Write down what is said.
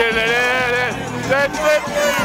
teşekkür ederim. Evet, evet.